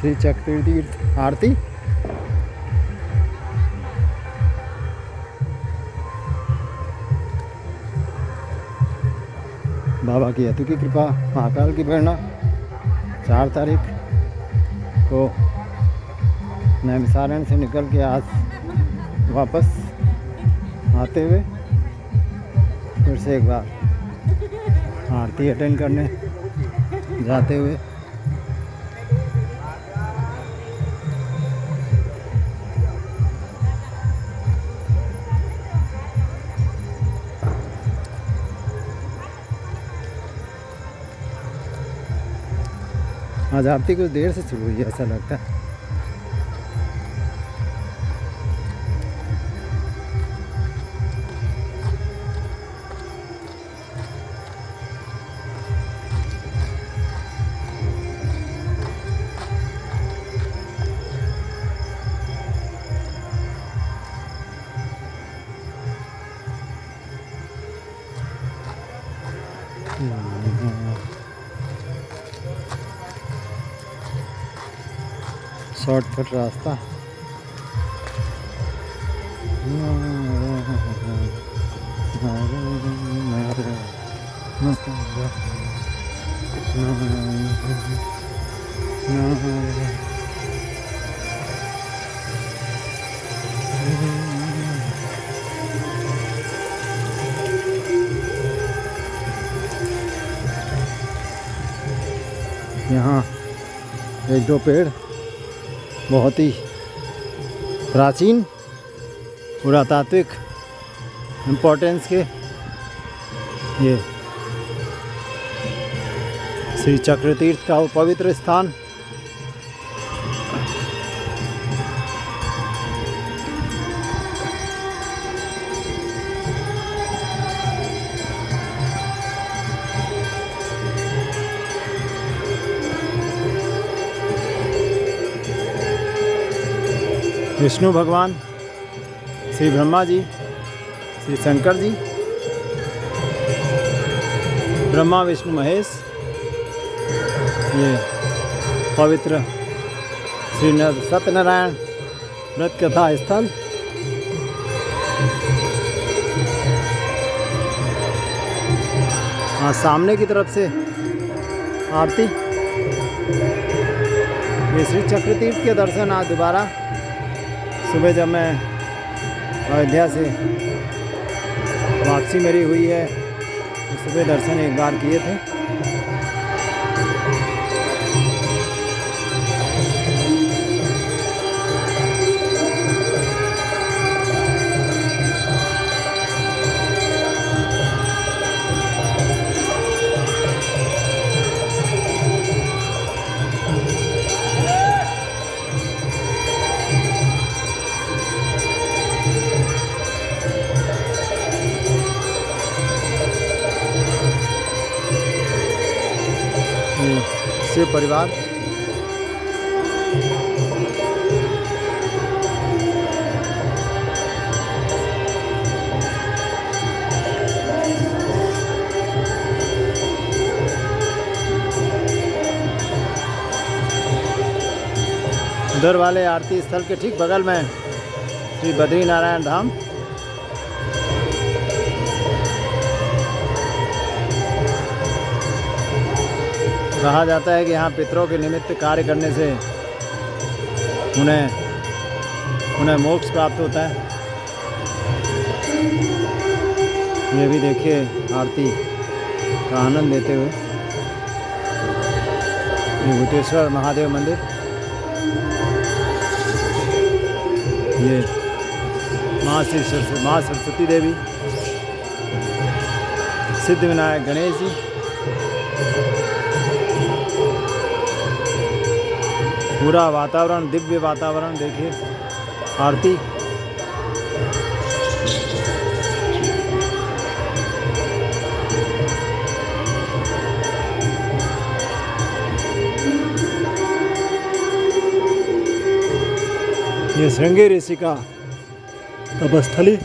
श्री चक्र तीर्थ आरती। बाबा की अतु की कृपा, महाकाल की प्रेरणा। चार तारीख को नैमिसारण से निकल के आज वापस आते हुए फिर से एक बार आरती अटेंड करने जाते हुए आज आरती कुछ देर से शुरू हुई है ऐसा लगता है। शॉर्टकट रास्ता। यहाँ एक दो पेड़। बहुत ही प्राचीन पुरातात्विक इम्पोर्टेंस के ये श्री चक्रतीर्थ का पवित्र स्थान। विष्णु भगवान, श्री ब्रह्मा जी, श्री शंकर जी, ब्रह्मा, विष्णु, महेश, ये पवित्र श्री नर- सत्यनारायण व्रत कथा स्थल। हाँ सामने की तरफ़ से आरती। ये श्री चक्र तीर्थ के दर्शन आज दोबारा सुबह जब मैं अयोध्या से वापसी मेरी हुई है तो सुबह दर्शन एक बार किए थे। परिवार। उधर वाले आरती स्थल के ठीक बगल में श्री बद्री नारायण धाम। कहा जाता है कि यहाँ पितरों के निमित्त कार्य करने से उन्हें उन्हें मोक्ष प्राप्त होता है। ये भी देखिए आरती का आनंद लेते हुए। ये भूतेश्वर महादेव मंदिर। ये माँ श्री माँ सरस्वती देवी। सिद्ध विनायक गणेश जी। पूरा वातावरण दिव्य वातावरण देखिए आरती। ये श्रृंगेरी ऋषि का तपस्थली।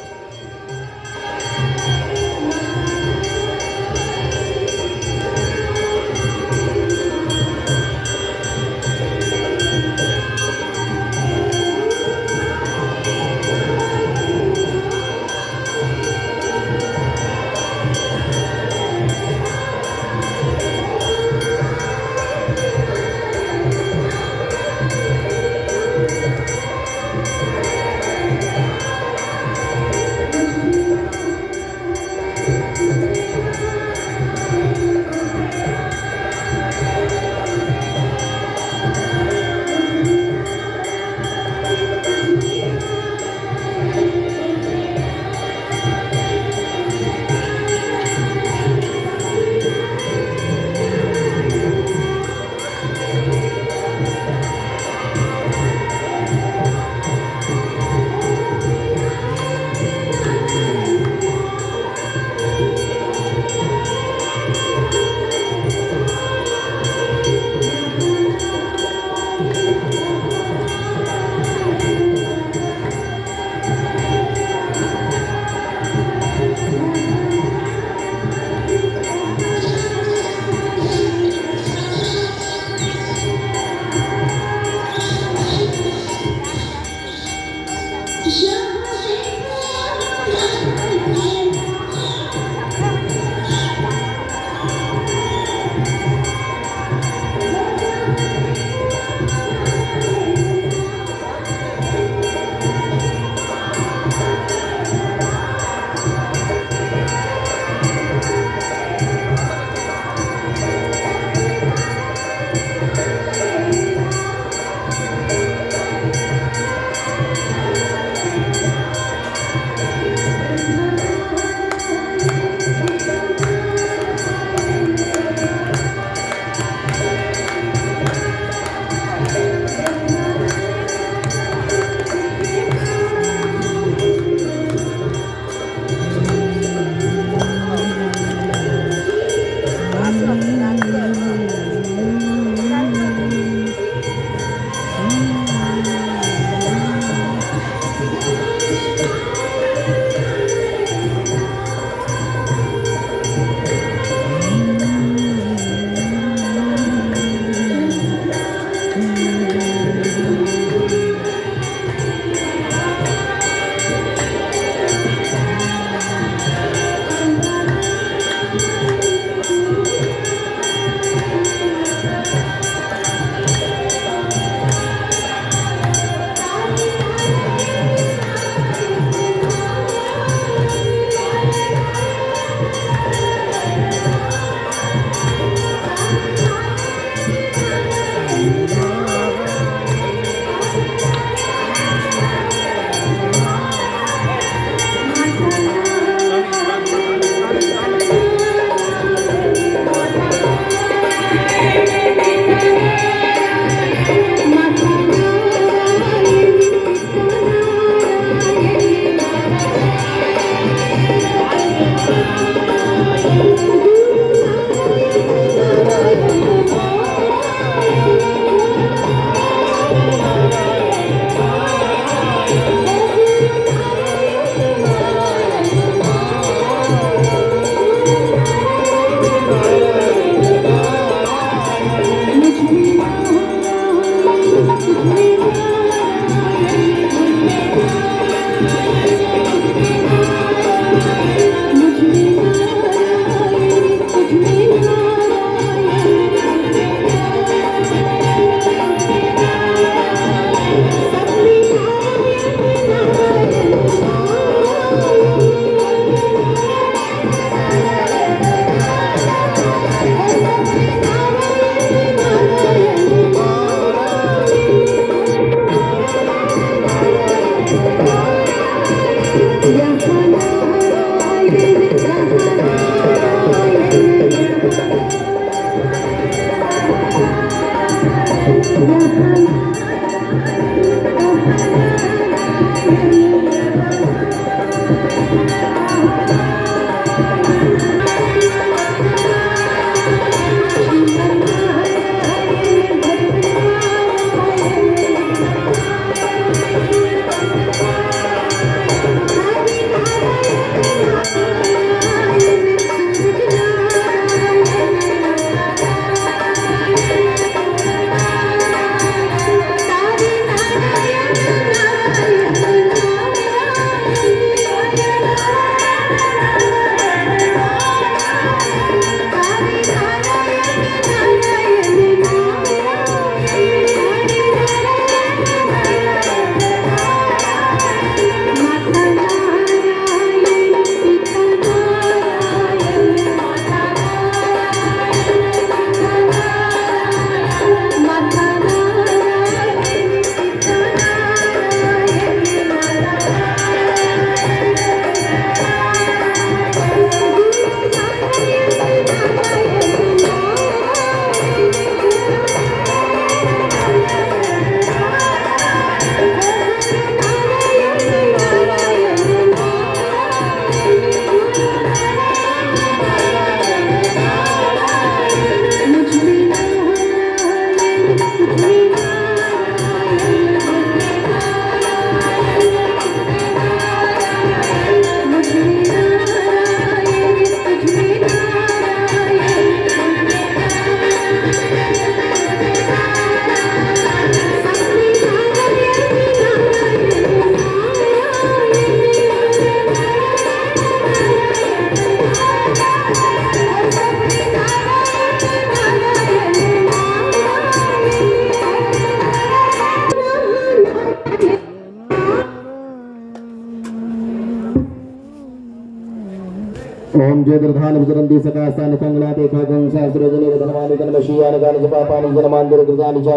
ओम जयद्रधान विचरन्ति सकाशानि कङ्गलाते खागं सहस्रजने धनवानि कन्मशीयानि कानि च पापानि जनमान्तरकृतानि च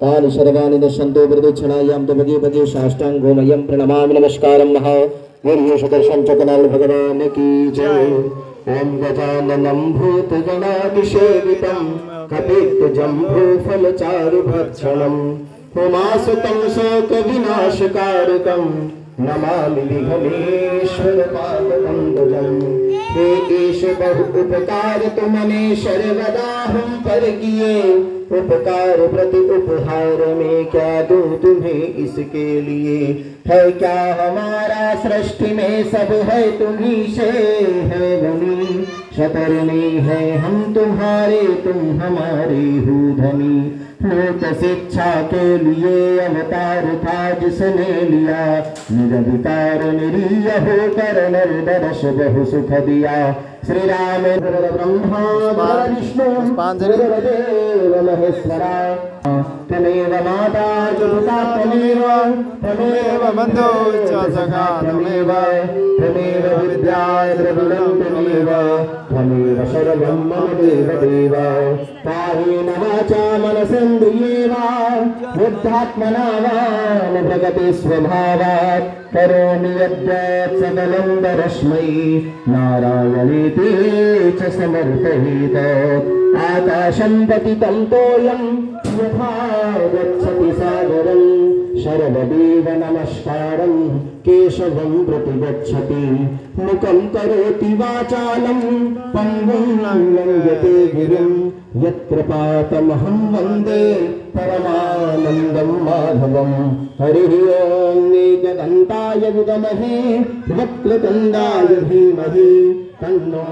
तानि शर्वाणि नश्यन्तो प्रदक्षिणायां तु भगे भगे साष्टाङ्गोमयं प्रणमामि नमस्कारं महा वीर्येश दर्शन च कनाल भगवान की जय। ओम गजाननं भूतगणाभिषेवितं कपित्तजम्भूफलचारुभक्षणम् उमासुतं शोकविनाशकारकम् नमामि विघ्नेश्वर पादपङ्कजम्। हे बहु उपकार तुमने सर्वदा हम पर किए उपकार प्रति उपहार में क्या दूँ तुम्हें इसके लिए? है क्या हमारा सृष्टि में सब है तुम्ही से? है बनी शतरनी है हम तुम्हारे, तुम हमारे हो धनी लोक शिक्षा के लिए अवतार था जिसने लिया। निज अधिकार निरीय होकर नर दर्श बहु सुख दिया। श्री राम ब्रह्मा विष्णु। गुरुदेव महेश्वरा त्वमेव माता च पिता त्वमेव त्वमेव बन्धो च सखा त्वमेव त्वमेव विद्या द्रविणं त्वमेव सर्वं मम बुद्धात्मना वा न भगति स्वभावात् करोमि परस्मै नारायणेति च समर्पयेत। आकाशं पतितं तोयं यथा गच्छति सागरं। शरददेव नमस्कारं केशवं प्रतिगच्छति मुखं करोति वाचालं पङ्गुं लङ्घयते गिरिं। यत्कृपातमहं वन्दे परमानन्दं माधवं हरिः ॐ एकदन्ताय विदमहे वक्रतुण्डाय धीमहि तन्नो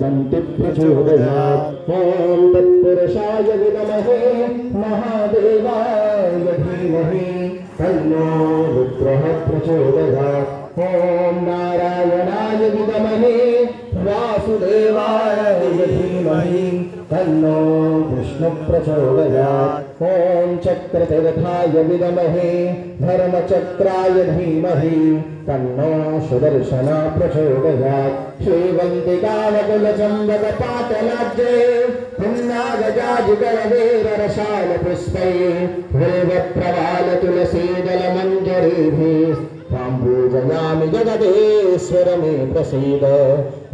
दन्ति प्रचोदयात्। ॐ तत्पुरुषाय विदमहे महादेवाय धीमहि तन्नो रुद्रः प्रचोदयात्। ॐ नारायणाय विदमहे वासुदेवाय धीमहि तन्नो विष्णु प्रचोदयात् ॐ चक्रतीर्थाय विदमहे धर्मचक्राय धीमहि तन्नो सुदर्शन प्रचोदयात् श्रीवन्दिकावकुलचम्बकपाटलाज्ये पुन्नागजाजिगरवेररसाल पुष्पै तां पूजयामि जगदेश्वर मे प्रसीद।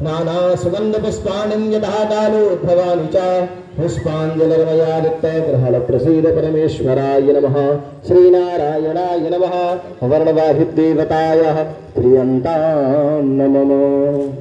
नाना सुगंध पुष्पाणि यथा कालोद्भवानि च। पुष्पाञ्जलिर्मयादित्य ग्रहण प्रसीद परमेश्वराय नमः। श्रीनारायणाय नमः। वर्णवाहिदेवताय त्रियन्तां नमः।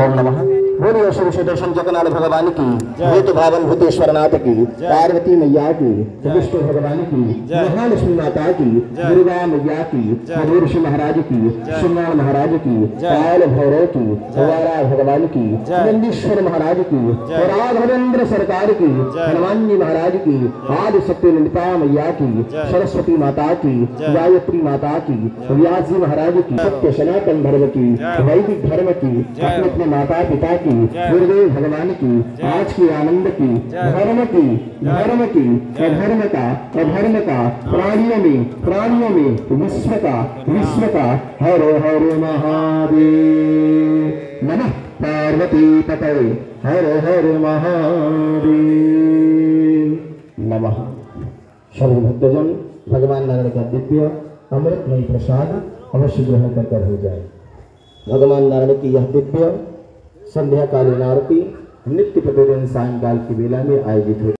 ओम नमः। बोलिए श्री दर्शन जगन्नाथ भगवान की भूत भावन भूतेश्वर नाथ की पार्वती मैया की विष्णु भगवान की महालक्ष्मी माता की दुर्गा मैया की हजूर ऋषि महाराज की श्रीमान महाराज की काल भैरव की हवारा भगवान की नंदीश्वर महाराज की राघवेंद्र सरकार की हनुमान जी महाराज की आदि सत्य ललिता मैया की सरस्वती माता की गायत्री माता की व्यास जी महाराज की सत्य सनातन धर्म की वैदिक धर्म की अपने अपने माता पिता की गुरुदेव भगवान की आज की आनंद की धर्म की धर्म की अधर्म का अधर्म का प्राणियों में प्राणियों में विश्व का विश्व का हर हर महादेव। नमः पार्वती पते हर हर महादेव। नमः। सभी भक्तजन भगवान नारायण का दिव्य अमृतमय प्रसाद अवश्य ग्रहण कर कर हो जाए। भगवान नारायण की यह दिव्य संध्या कालीन आरती नित्य प्रतिदिन सायंकाल की वेला में आयोजित होती